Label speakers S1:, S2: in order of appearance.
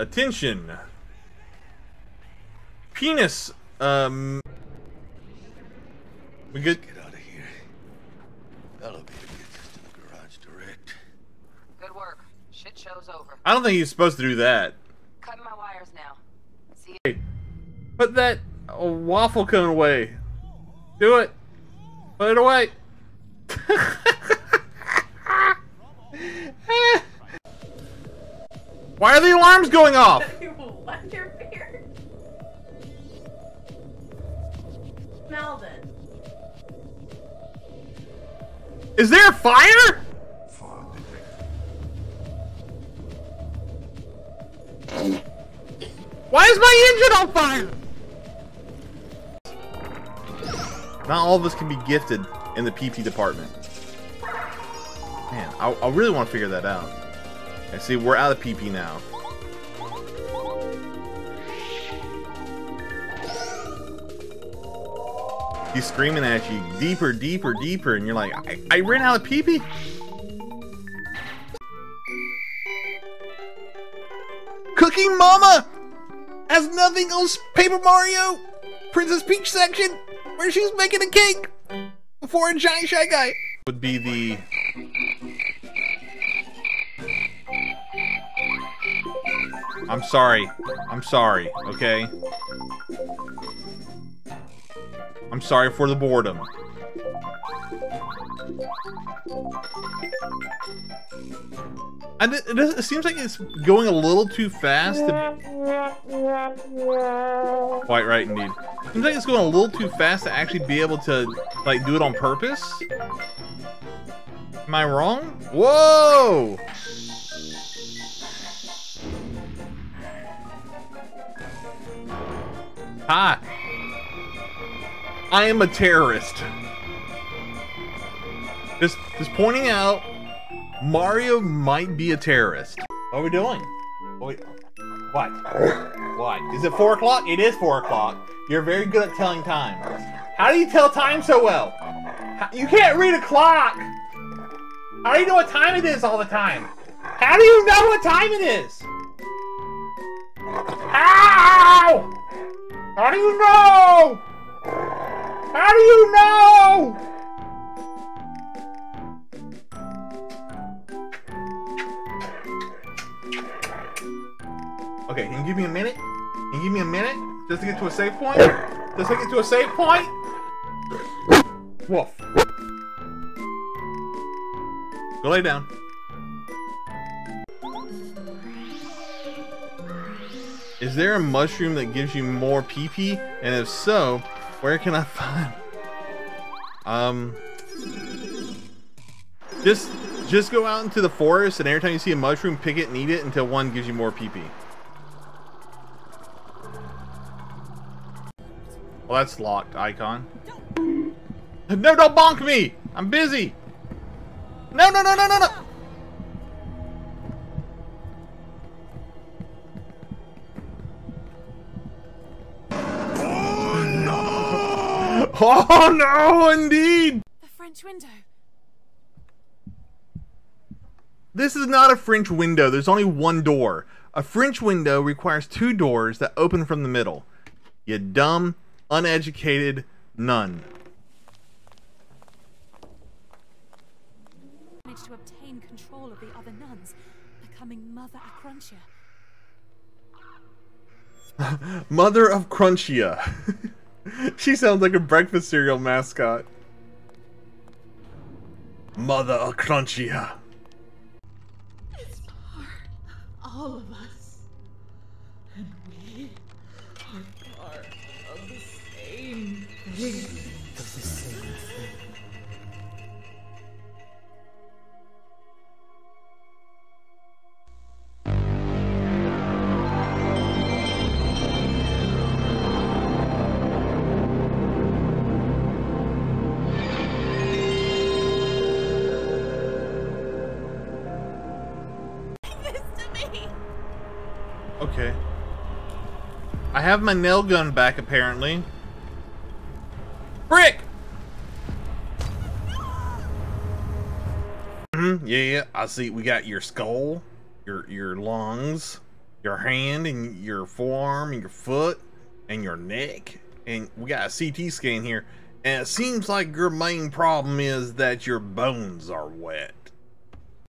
S1: attention. Penis. Um. We good?
S2: Get out of here. Elevator gets us to the garage direct.
S3: Good work. Shit show's over.
S1: I don't think he's supposed to do that.
S3: Cutting my wires now. See
S1: Hey, put that uh, waffle cone away. Do it. Put it away. Why are the alarms going off?
S4: what your beard? Melvin.
S1: Is there a fire? Why is my engine on fire? Not all of us can be gifted in the PP department. Man, I, I really want to figure that out. I see we're out of PP now. He's screaming at you, deeper, deeper, deeper, and you're like, I, I ran out of PP. Cooking Mama has nothing else. Paper Mario, Princess Peach section, where she's making a cake for a giant shy guy. Would be the I'm sorry. I'm sorry, okay? I'm sorry for the boredom. And it, it, it seems like it's going a little too fast. To... Quite right, indeed. Seems like it's going a little too fast to actually be able to like do it on purpose. Am I wrong? Whoa! Hi. I am a terrorist. Just, just pointing out, Mario might be a terrorist. What are we doing? What? What? Is it four o'clock? It is four o'clock. You're very good at telling time. How do you tell time so well? You can't read a clock. How do you know what time it is all the time? How do you know what time it is? Ow! How do you know? How do you know? Okay, can you give me a minute? Can you give me a minute just to get to a safe point? Just to get to a safe point? Woof. Go lay down. Is there a mushroom that gives you more PP? And if so, where can I find? Um, just just go out into the forest, and every time you see a mushroom, pick it and eat it until one gives you more PP. Well, that's locked, icon. No, don't bonk me! I'm busy! No, no, no, no, no, no! Oh no, indeed!
S4: The French window.
S1: This is not a French window. There's only one door. A French window requires two doors that open from the middle. You dumb, uneducated nun.
S4: Managed to obtain control of the other nuns, becoming Mother Acruntia.
S1: Mother of Crunchia. she sounds like a breakfast cereal mascot. Mother Crunchia.
S5: It's part all of us. And we are part of the same thing.
S1: Okay. I have my nail gun back apparently. Brick! hmm yeah, yeah. I see. We got your skull, your your lungs, your hand and your forearm and your foot and your neck. And we got a CT scan here. And it seems like your main problem is that your bones are wet.